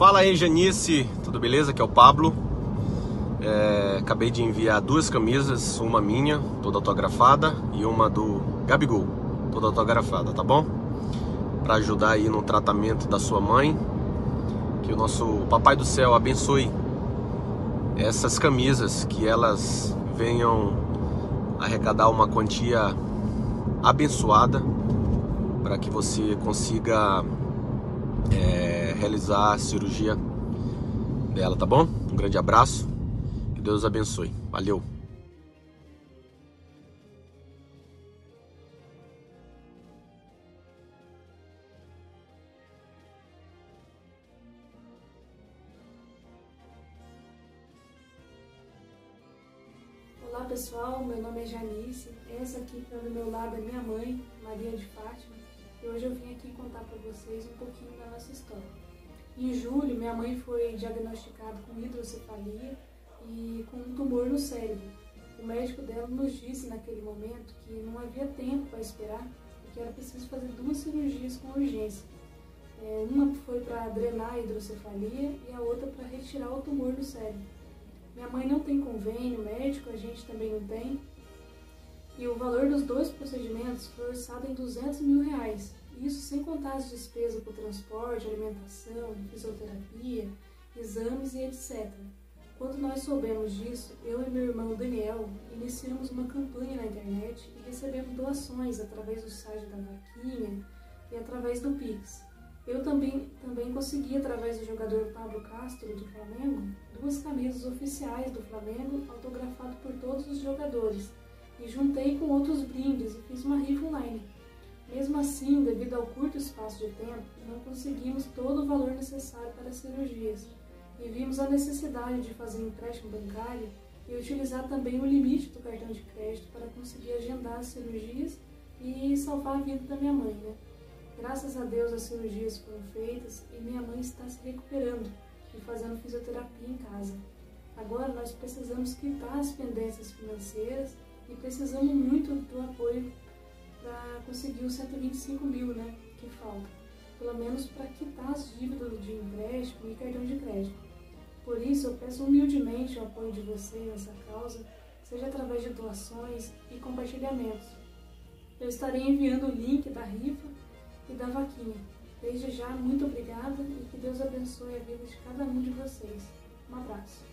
Fala aí, Janice, tudo beleza? Aqui é o Pablo. É, acabei de enviar duas camisas, uma minha, toda autografada, e uma do Gabigol, toda autografada, tá bom? Para ajudar aí no tratamento da sua mãe. Que o nosso Papai do Céu abençoe essas camisas, que elas venham arrecadar uma quantia abençoada para que você consiga é, realizar a cirurgia dela, tá bom? Um grande abraço, que Deus abençoe. Valeu! Olá pessoal, meu nome é Janice, essa aqui tá do meu lado é minha mãe, Maria de Fátima, e hoje eu vim aqui contar para vocês um pouquinho da nossa história. Em julho, minha mãe foi diagnosticada com hidrocefalia e com um tumor no cérebro. O médico dela nos disse naquele momento que não havia tempo para esperar e que era preciso fazer duas cirurgias com urgência. É, uma foi para drenar a hidrocefalia e a outra para retirar o tumor do cérebro. Minha mãe não tem convênio médico, a gente também não tem, e o valor dos dois procedimentos foi orçado em 200 mil reais. Isso sem contar as despesas por transporte, alimentação, fisioterapia, exames e etc. Quando nós soubemos disso, eu e meu irmão Daniel iniciamos uma campanha na internet e recebemos doações através do site da Vaquinha e através do Pix. Eu também, também consegui, através do jogador Pablo Castro, do Flamengo, duas camisas oficiais do Flamengo, autografado por todos os jogadores, e juntei com outros brindes e fiz uma rifa online. Mesmo assim, devido ao curto espaço de tempo, não conseguimos todo o valor necessário para as cirurgias e vimos a necessidade de fazer um empréstimo bancário e utilizar também o limite do cartão de crédito para conseguir agendar as cirurgias e salvar a vida da minha mãe. Né? Graças a Deus as cirurgias foram feitas e minha mãe está se recuperando e fazendo fisioterapia em casa. Agora nós precisamos quitar as pendências financeiras e precisamos muito do apoio para conseguir os 125 mil né, que falta, pelo menos para quitar as dívidas de empréstimo e cartão de crédito. Por isso, eu peço humildemente o apoio de vocês nessa causa, seja através de doações e compartilhamentos. Eu estarei enviando o link da rifa e da vaquinha. Desde já, muito obrigada e que Deus abençoe a vida de cada um de vocês. Um abraço.